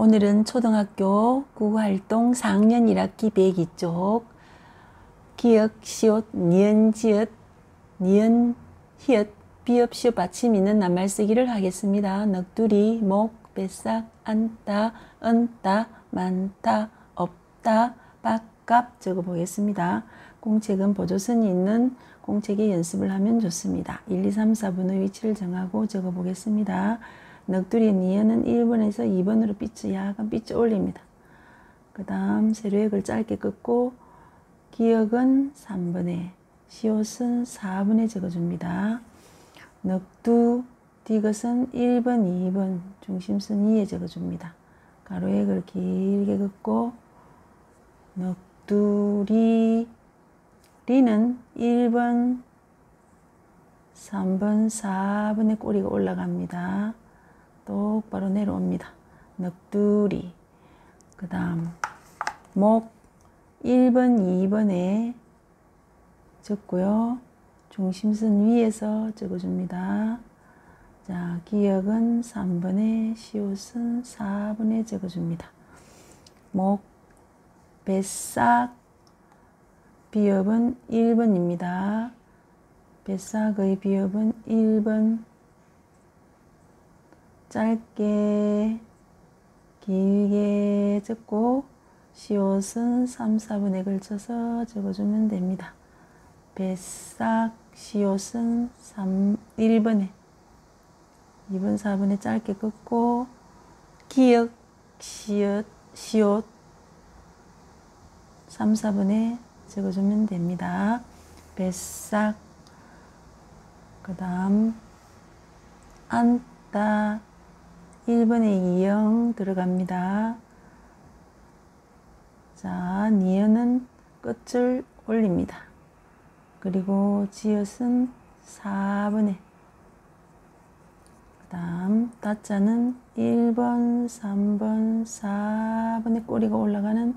오늘은 초등학교 국어활동 4학년 1학기 102쪽 기역, 시옷, 니은, 지읒, 니은, 히읗, 비읍, 시옷 받침 있는 낱말 쓰기를 하겠습니다. 넋두리, 목, 뱃삭, 안다, 은다, 많다, 없다, 빡갑 적어보겠습니다. 공책은 보조선이 있는 공책에 연습을 하면 좋습니다. 1, 2, 3, 4분의 위치를 정하고 적어보겠습니다. 넋두리 니은은 1번에서 2번으로 삐쭈 약간 삐쭈 올립니다. 그 다음 세로액을 짧게 긋고 기역은 3번에 시옷은 4번에 적어줍니다. 넋두 디귿은 1번, 2번, 중심선 2에 적어줍니다. 가로액을 길게 긋고 넋두리 리는 1번, 3번, 4번의 꼬리가 올라갑니다. 똑바로 내려옵니다. 넋두리. 그 다음, 목 1번, 2번에 적고요. 중심선 위에서 적어줍니다. 자, 기역은 3번에, 시옷은 4번에 적어줍니다. 목, 뱃삭, 비읍은 1번입니다. 뱃삭의 비읍은 1번, 짧게 길게 적고 시옷은 3, 4분에 걸쳐서 적어주면 됩니다. 뱃삭 시옷은 3, 1번에 2번, 4번에 짧게 긋고 기역 시옷, 시옷 3, 4번에 적어주면 됩니다. 뱃삭 그 다음 안다 1번에 이영 들어갑니다. 자, 니은은 끝을 올립니다. 그리고 지읒은 4번에 그 다음 다자는 1번, 3번, 4번에 꼬리가 올라가는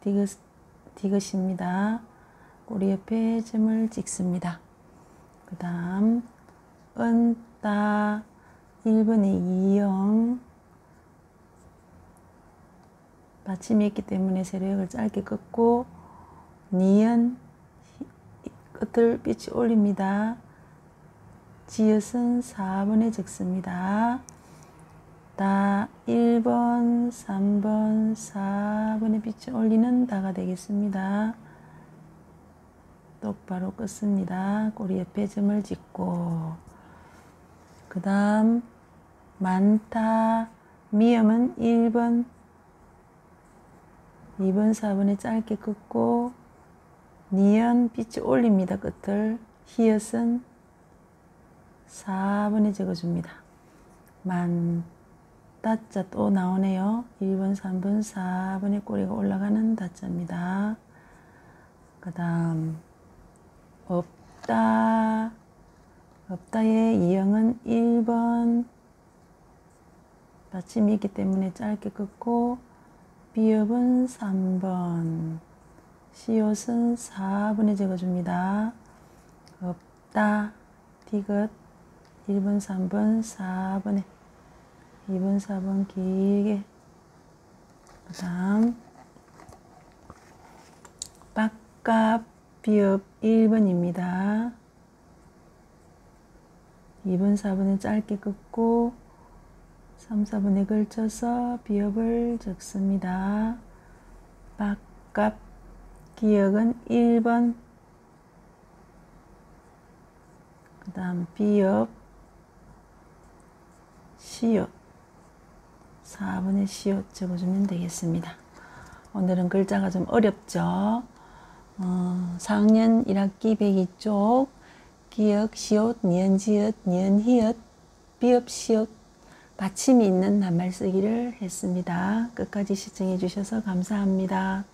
디귿, 디귿입니다. 꼬리 옆에 점을 찍습니다. 그 다음 은 따 1번에 2영 받침이 있기 때문에 세로역을 짧게 긋고 니은 끝을 빛이 올립니다. 지읒은 4번에 적습니다. 다 1번, 3번, 4번에 빛이 올리는 다가 되겠습니다. 똑바로 긋습니다. 꼬리 옆에 점을 찍고 그 다음 많다. 미음은 1번. 2번 4번에 짧게 긋고 니은 빛이 올립니다 끝을 히읗은 4번에 적어줍니다. 만 다자 또 나오네요. 1번 3번 4번에 꼬리가 올라가는 다자입니다. 그 다음 없다. 없다의 이형은 1번 받침이 있기 때문에 짧게 긋고 비읍은 3번 시옷은 4번에 적어줍니다. 없다 디귿 1번 3번 4번에 2번 4번 길게 그 다음 빡갑 비읍 1번입니다. 2번, 4번은 짧게 긋고 3, 4번에 걸쳐서 비읍을 적습니다. 바깥 기역은 1번 그 다음 비읍 시옷 4번에 시옷 적어주면 되겠습니다. 오늘은 글자가 좀 어렵죠. 어, 4학년 1학기 102쪽 기역, 시옷, 니은, 지읒, 니은, 히읗, 비읍, 시옷, 받침이 있는 낱말 쓰기를 했습니다. 끝까지 시청해 주셔서 감사합니다.